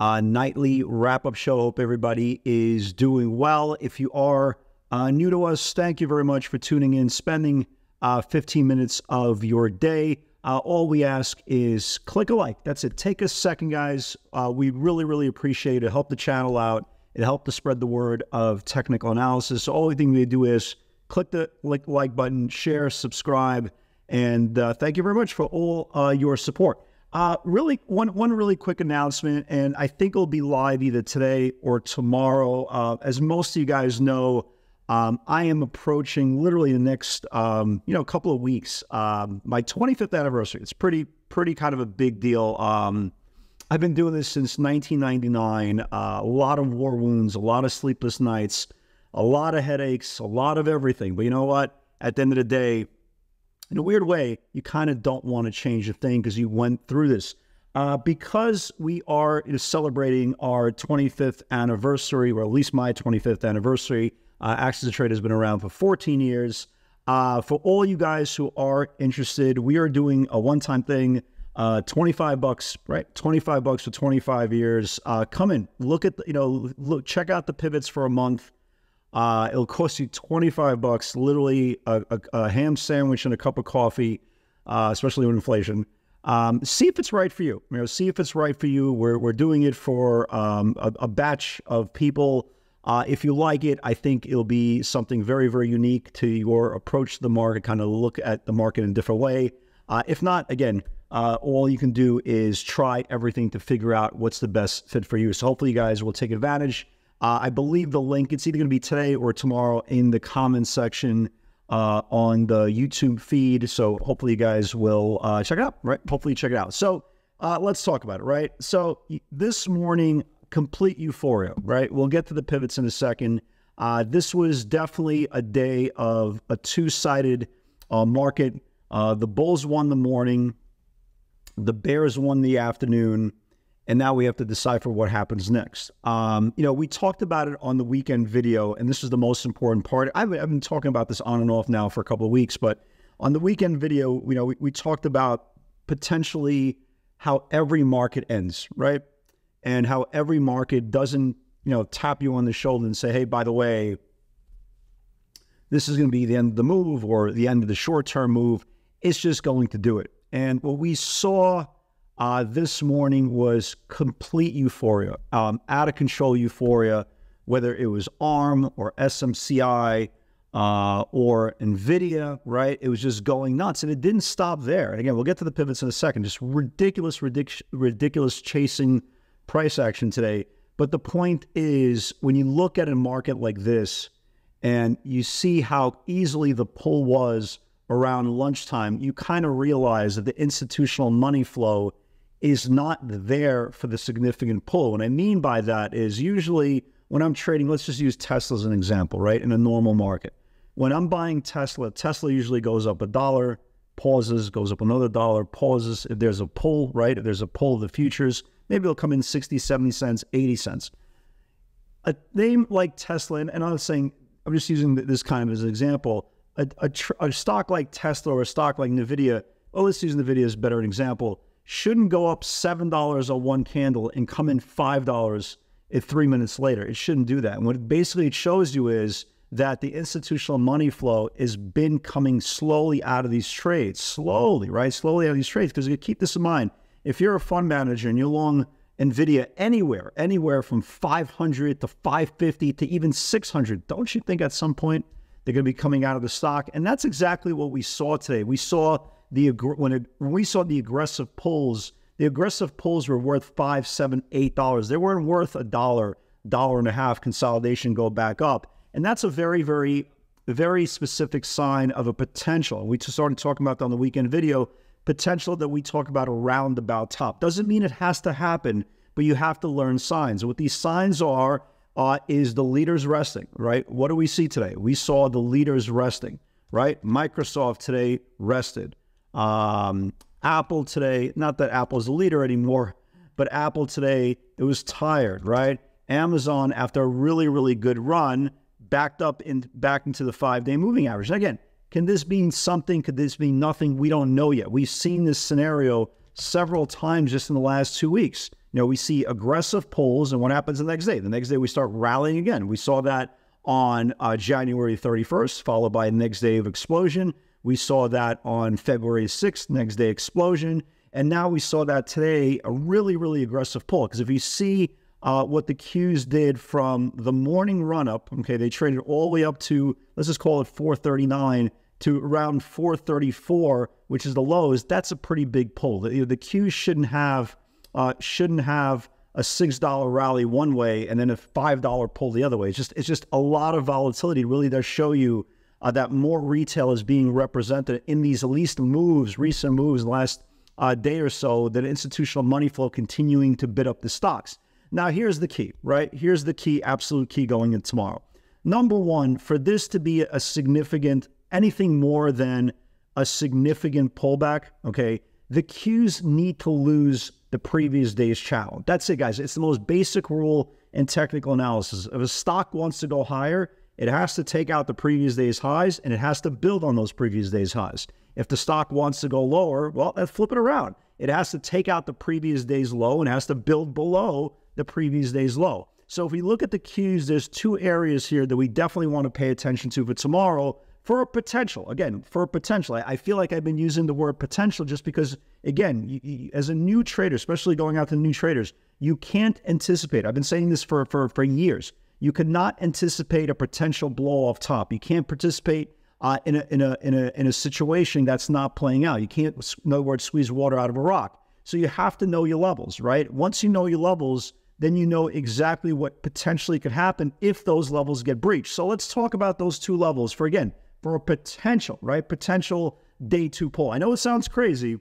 uh, nightly wrap up show. Hope everybody is doing well. If you are uh, new to us, thank you very much for tuning in, spending uh, 15 minutes of your day. Uh, all we ask is click a like. That's it. Take a second, guys. Uh, we really, really appreciate it. Help the channel out. It helped to spread the word of technical analysis. So, all thing we do is click the like button, share, subscribe, and uh, thank you very much for all your support. Uh, really, one one really quick announcement, and I think it'll be live either today or tomorrow. Uh, as most of you guys know, um, I am approaching literally the next um, you know couple of weeks um, my 25th anniversary. It's pretty pretty kind of a big deal. Um, I've been doing this since 1999. Uh, a lot of war wounds, a lot of sleepless nights, a lot of headaches, a lot of everything. But you know what? At the end of the day, in a weird way, you kind of don't want to change a thing because you went through this. Uh, because we are celebrating our 25th anniversary, or at least my 25th anniversary, uh, Access Trade has been around for 14 years. Uh, for all you guys who are interested, we are doing a one-time thing, uh, 25 bucks, right? 25 bucks for 25 years. Uh, come in, look at, the, you know, look, check out the pivots for a month. Uh, it'll cost you 25 bucks, literally a, a, a, ham sandwich and a cup of coffee, uh, especially with inflation. Um, see if it's right for you. You know, see if it's right for you. We're, we're doing it for um, a, a, batch of people. Uh, if you like it, I think it'll be something very, very unique to your approach to the market, kind of look at the market in a different way. Uh, if not, again, uh, all you can do is try everything to figure out what's the best fit for you. So hopefully you guys will take advantage. Uh, I believe the link, it's either going to be today or tomorrow in the comments section uh, on the YouTube feed. So hopefully you guys will uh, check it out, right? Hopefully you check it out. So uh, let's talk about it, right? So this morning, complete euphoria, right? We'll get to the pivots in a second. Uh, this was definitely a day of a two sided uh, market. the Bulls won the morning, the Bears won the afternoon and now we have to decipher what happens next. Um, you know, we talked about it on the weekend video, and this is the most important part. I've, I've, been talking about this on and off now for a couple of weeks, but on the weekend video, you know, we, we talked about potentially how every market ends, right? And how every market doesn't, you know, tap you on the shoulder and say, hey, by the way, this is going to be the end of the move or the end of the short term move. It's just going to do it. And what we saw uh, this morning was complete euphoria, um, out of control euphoria, whether it was ARM or SMCI uh, or NVIDIA, right? It was just going nuts. And it didn't stop there. And again, we'll get to the pivots in a second. Just ridiculous, ridic- ridiculous chasing price action today. But the point is, when you look at a market like this and you see how easily the pull was around lunchtime, you kind of realize that the institutional money flow is not there for the significant pull. What I mean by that is usually when I'm trading, let's just use Tesla as an example, right? In a normal market. When I'm buying Tesla, Tesla usually goes up a dollar, pauses, goes up another dollar, pauses. If there's a pull, right? If there's a pull of the futures, maybe it'll come in 60, 70 cents, 80 cents. A name like Tesla, and, I'm saying, I'm just using this kind of as an example, a, a, a stock like Tesla or a stock like NVIDIA, well, let's use NVIDIA as better an example shouldn't go up $7 on one candle and come in $5 at three minutes later. It shouldn't do that. And what basically it shows you is that the institutional money flow has been coming slowly out of these trades, slowly, right? Slowly out of these trades. Because you keep this in mind. If you're a fund manager and you're long NVIDIA anywhere, anywhere from 500 to 550 to even 600, don't you think at some point they're going to be coming out of the stock? And that's exactly what we saw today. We saw the when, it, when we saw the aggressive pulls, the aggressive pulls were worth five, seven, eight dollars. They weren't worth a dollar, dollar and a half. Consolidation go back up, and that's a very, very, very specific sign of a potential. We started talking about that on the weekend video. Potential that we talk about a roundabout top doesn't mean it has to happen, but you have to learn signs. what these signs are uh, is the leaders resting, right? What do we see today? We saw the leaders resting, right? Microsoft today rested. Um, Apple today, not that Apple's a leader anymore, but Apple today, it was tired, right? Amazon, after a really, really good run, backed up in back into the five day moving average. And again, can this mean something? Could this mean nothing? We don't know yet. We've seen this scenario several times just in the last two weeks. You know, we see aggressive pulls, and what happens the next day? The next day we start rallying again. We saw that on uh, January 31st, followed by the next day of explosion. We saw that on February 6th, next day explosion. And now we saw that today, a really, really aggressive pull. Because if you see uh, what the Qs did from the morning run up, okay, they traded all the way up to, let's just call it 439 to around 434, which is the lows, that's a pretty big pull. The, the Qs shouldn't have uh, shouldn't have a six dollar rally one way and then a five dollar pull the other way. It's just it's just a lot of volatility. Really does show you uh, that more retail is being represented in these least moves, recent moves, last uh, day or so. That institutional money flow continuing to bid up the stocks. Now here's the key, right? Here's the key, absolute key going in tomorrow. Number one, for this to be a significant anything more than a significant pullback, okay, the Qs need to lose the previous day's channel. That's it, guys. It's the most basic rule in technical analysis. If a stock wants to go higher, it has to take out the previous day's highs and it has to build on those previous day's highs. If the stock wants to go lower, well, let's flip it around. It has to take out the previous day's low and has to build below the previous day's low. So if we look at the Qs, there's two areas here that we definitely want to pay attention to for tomorrow for a potential. Again, for a potential. I, feel like I've been using the word potential just because, again, you, you, as a new trader, especially going out to new traders, you can't anticipate. I've been saying this for, for, for years. You cannot anticipate a potential blow off top. You can't participate uh, in, a, in, a, in, a, in a situation that's not playing out. You can't, in other words, squeeze water out of a rock. So you have to know your levels, right? Once you know your levels, then you know exactly what potentially could happen if those levels get breached. So let's talk about those two levels for again for a potential, right? Potential day two pull. I know it sounds crazy.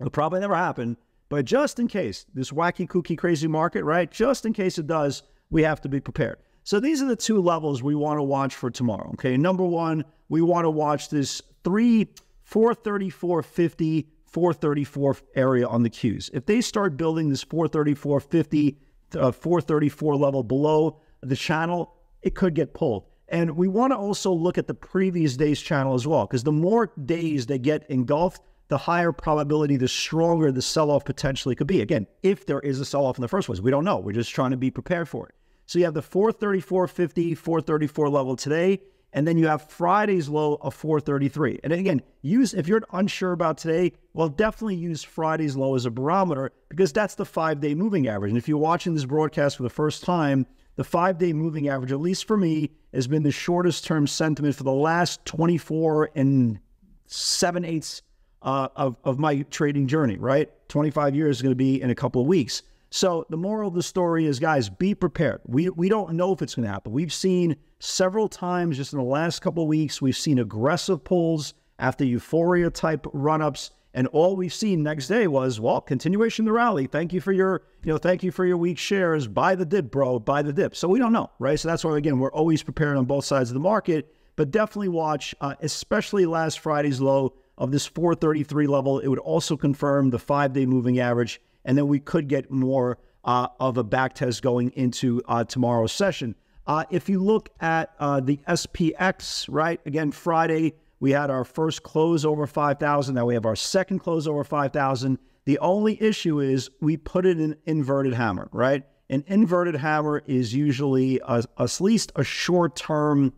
It'll probably never happen, but just in case this wacky, kooky, crazy market, right? Just in case it does, we have to be prepared. So these are the two levels we want to watch for tomorrow. Okay. Number one, we want to watch this three, 434.50, 434 area on the Qs. If they start building this 434.50, uh, 434 level below the channel, it could get pulled. And we want to also look at the previous day's channel as well, because the more days they get engulfed, the higher probability, the stronger the sell off potentially could be. Again, if there is a sell off in the first place, we don't know. We're just trying to be prepared for it. So you have the 434.50, 434 level today, and then you have Friday's low of 433. And again, use if you're unsure about today, well, definitely use Friday's low as a barometer because that's the five day moving average. And if you're watching this broadcast for the first time, the five day moving average, at least for me, has been the shortest term sentiment for the last 24 and seven eighths uh, of, of my trading journey, right? 25 years is going to be in a couple of weeks. So the moral of the story is, guys, be prepared. We, we don't know if it's going to happen. We've seen several times just in the last couple of weeks, we've seen aggressive pulls after euphoria type run ups and all we've seen next day was, well, continuation of the rally. Thank you for your, you know, thank you for your weak shares. Buy the dip, bro. Buy the dip. So we don't know, right? So that's why again we're always prepared on both sides of the market. But definitely watch, uh, especially last Friday's low of this 433 level. It would also confirm the five-day moving average, and then we could get more uh, of a back test going into uh, tomorrow's session. Uh, if you look at uh, the SPX, right? Again, Friday we had our first close over 5,000. Now we have our second close over 5,000. The only issue is we put it in inverted hammer, right? An inverted hammer is usually a, at least a short term,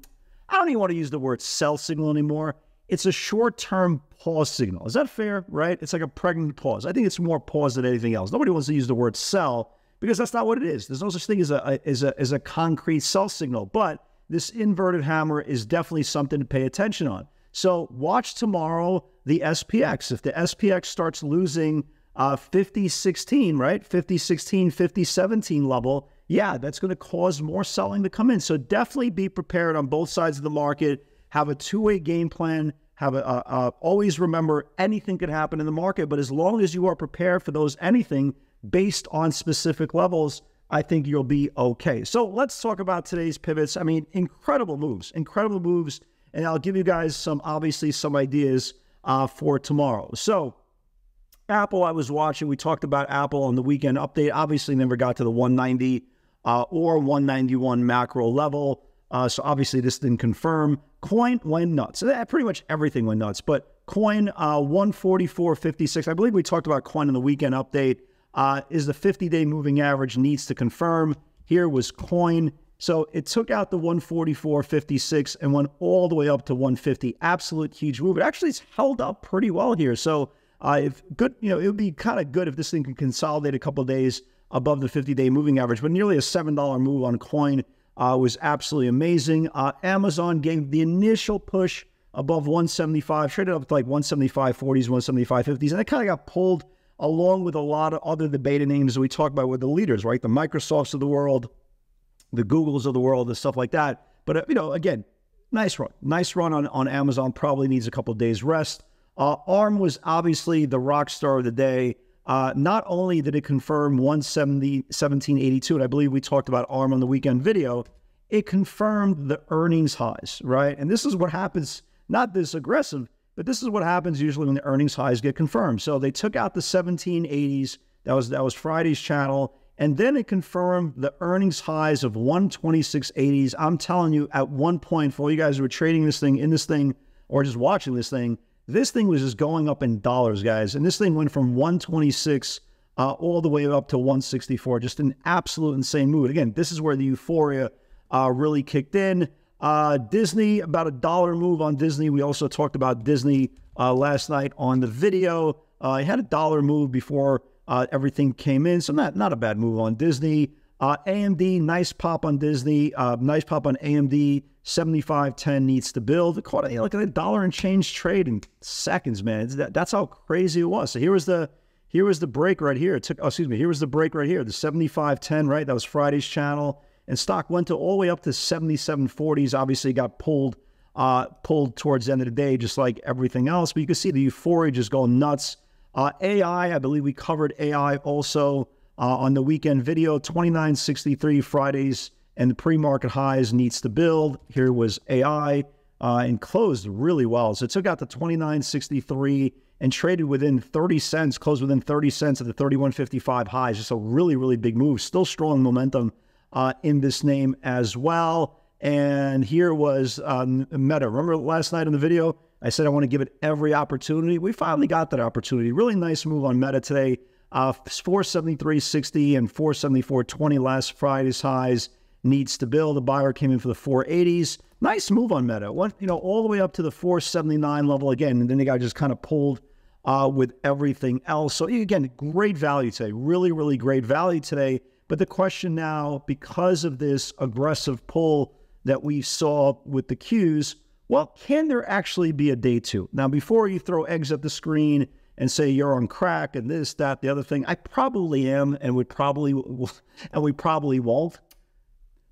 I don't even want to use the word sell signal anymore. It's a short term pause signal. Is that fair, right? It's like a pregnant pause. I think it's more pause than anything else. Nobody wants to use the word sell because that's not what it is. There's no such thing as a, as a, as a concrete sell signal, but this inverted hammer is definitely something to pay attention on. So watch tomorrow the SPX. If the SPX starts losing uh, 50 16, right? 50 16, 50 17 level, yeah, that's going to cause more selling to come in. So definitely be prepared on both sides of the market. Have a two way game plan. Have a, a, a always remember anything could happen in the market, but as long as you are prepared for those anything based on specific levels, I think you'll be okay. So let's talk about today's pivots. I mean, incredible moves, incredible moves. And I'll give you guys some, obviously, some ideas uh, for tomorrow. So, Apple, I was watching. We talked about Apple on the weekend update. Obviously, never got to the 190 uh, or 191 macro level. Uh, so obviously, this didn't confirm. Coin went nuts. So pretty much everything went nuts. But coin uh, 144.56. I believe we talked about coin in the weekend update. Uh, is the 50-day moving average needs to confirm. Here was coin. So it took out the 144.56 and went all the way up to 150. Absolute huge move. It actually it's held up pretty well here. So uh, if good, you know, it would be kind of good if this thing could consolidate a couple days above the 50-day moving average. But nearly a seven dollar move on coin uh, was absolutely amazing. Uh, Amazon gave the initial push above 175, traded up to like 175 40s, 175 50s, and it kind of got pulled along with a lot of other the beta names that we talk about with the leaders, right? The Microsofts of the world, the Googles of the world, and stuff like that. But, uh, you know, again, nice run. Nice run on, on Amazon. Probably needs a couple days rest. Uh, ARM was obviously the rock star of the day. Uh, not only did it confirm 170, 1782, and I believe we talked about ARM on the weekend video, it confirmed the earnings highs, right? And this is what happens, not this aggressive, but this is what happens usually when the earnings highs get confirmed. So they took out the 1780s. That was that was Friday's channel. And then it confirmed the earnings highs of 126.80s. I'm telling you, at one point, for all you guys who were trading this thing in this thing or just watching this thing, this thing was just going up in dollars, guys. And this thing went from 126 uh, all the way up to 164. Just an absolute insane move. Again, this is where the euphoria uh, really kicked in. Uh, Disney, about a dollar move on Disney. We also talked about Disney uh, last night on the video. Uh, I had a dollar move before uh, everything came in, so not not a bad move on Disney. AMD, nice pop on Disney, nice pop on AMD. 75.10 needs to build. It caught you know, like a dollar and change trade in seconds, man. That, that's how crazy it was. So here was the here was the break right here. It took oh, excuse me, here was the break right here. The 75.10, right? That was Friday's channel. And stock went to all the way up to 77.40s. Obviously got pulled uh, pulled towards the end of the day, just like everything else. But you can see the euphoria just going nuts. Uh, AI, I believe we covered AI also uh, on the weekend video. 29.63 Fridays and the pre-market highs needs to build. Here was AI uh, and closed really well. So it took out the 29.63 and traded within 30 cents, closed within 30 cents of the 31.55 highs. Just a really, really big move. Still strong momentum uh, in this name as well. And here was um, Meta. Remember last night in the video, I said I want to give it every opportunity. We finally got that opportunity. Really nice move on Meta today. Uh, 473.60 and 474.20 last Friday's highs needs to build. The buyer came in for the 480s. Nice move on Meta. Went, you know, all the way up to the 479 level again. And then the guy just kind of pulled uh, with everything else. So again, great value today. Really, really great value today. But the question now, because of this aggressive pull that we saw with the Qs, well, can there actually be a day two? Now, before you throw eggs at the screen and say you're on crack and this, that, the other thing, I probably am and would probably and we probably won't.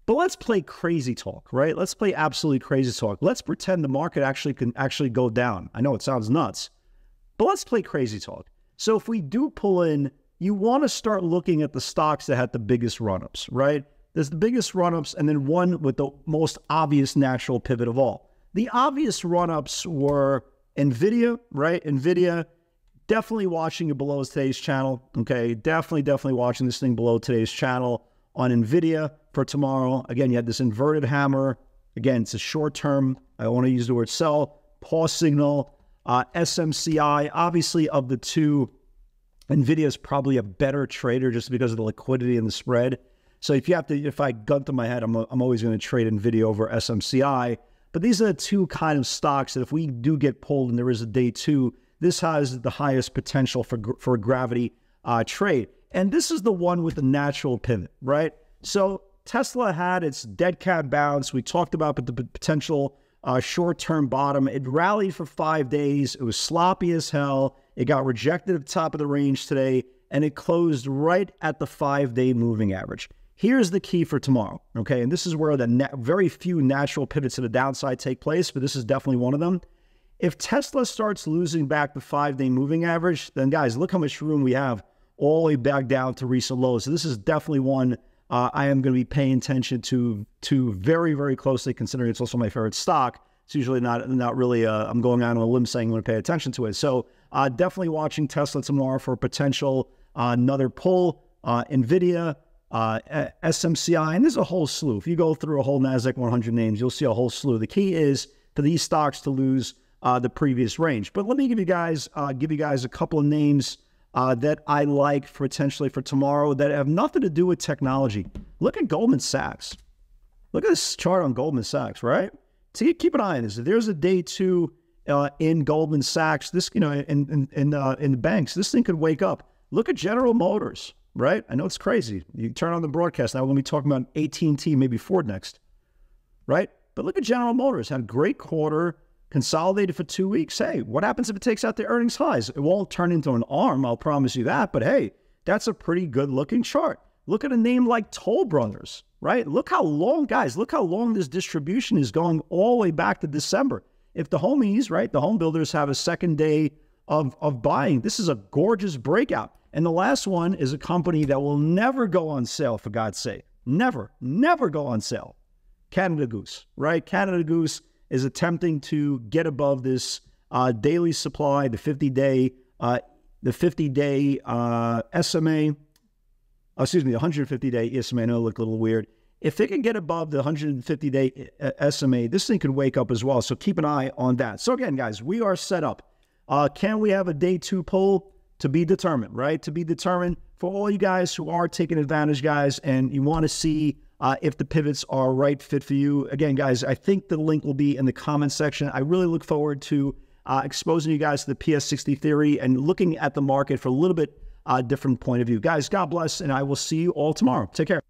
But let's play crazy talk, right? Let's play absolutely crazy talk. Let's pretend the market actually can actually go down. I know it sounds nuts, but let's play crazy talk. So if we do pull in, you want to start looking at the stocks that had the biggest run-ups, right? There's the biggest run-ups and then one with the most obvious natural pivot of all. The obvious run-ups were Nvidia, right? Nvidia definitely watching it below today's channel, okay? Definitely definitely watching this thing below today's channel on Nvidia for tomorrow. Again, you had this inverted hammer. Again, it's a short term. I want to use the word sell, pause signal, uh, SMCI. Obviously, of the two, NVIDIA is probably a better trader just because of the liquidity and the spread. So if you have to, if I gun to my head, I'm, I'm always going to trade NVIDIA over SMCI. But these are the two kind of stocks that if we do get pulled and there is a day two, this has the highest potential for, for a gravity uh, trade. And this is the one with the natural pivot, right? So Tesla had its dead cat bounce. We talked about the potential uh, short term bottom. It rallied for five days. It was sloppy as hell. It got rejected at the top of the range today, and it closed right at the five day moving average. Here's the key for tomorrow, okay? And this is where the very few natural pivots to the downside take place, but this is definitely one of them. If Tesla starts losing back the five day moving average, then guys, look how much room we have all the way back down to recent lows. So this is definitely one uh, I am going to be paying attention to to very very closely, considering it's also my favorite stock. It's usually not not really. Uh, I'm going on a limb saying I'm going to pay attention to it. So uh, definitely watching Tesla tomorrow for potential uh, another pull. Uh, Nvidia, uh, SMCI, and there's a whole slew. If you go through a whole Nasdaq 100 names, you'll see a whole slew. The key is for these stocks to lose the previous range. But let me give you guys give you guys a couple of names uh, that I like potentially for tomorrow that have nothing to do with technology. Look at Goldman Sachs. Look at this chart on Goldman Sachs, right? So keep an eye on this. If there's a day two uh, in Goldman Sachs, this you know in in in, uh, in the banks, this thing could wake up. Look at General Motors, right? I know it's crazy. You turn on the broadcast now. We're going to be talking about AT and T, maybe Ford next, right? But look at General Motors. Had a great quarter consolidated for two weeks. Hey, what happens if it takes out the earnings highs? It won't turn into an arm, I'll promise you that. But hey, that's a pretty good looking chart. Look at a name like Toll Brothers, right? Look how long, guys, look how long this distribution is going all the way back to December. If the homies, right, the home builders have a second day of, of buying, this is a gorgeous breakout. And the last one is a company that will never go on sale, for God's sake. Never, never go on sale. Canada Goose, right? Canada Goose is attempting to get above this uh, daily supply, the 50 day, uh, the 50 day uh, SMA, oh, excuse me, the 150 day SMA. I know it a little weird. If it can get above the 150 day uh, SMA, this thing could wake up as well. So keep an eye on that. So again, guys, we are set up. Uh, can we have a day two pull? To be determined, right? To be determined for all you guys who are taking advantage, guys, and you want to see uh, if the pivots are right fit for you. Again, guys, I think the link will be in the comment section. I really look forward to uh, exposing you guys to the PS60 theory and looking at the market for a little bit uh, different point of view. Guys, God bless, and I will see you all tomorrow. Take care.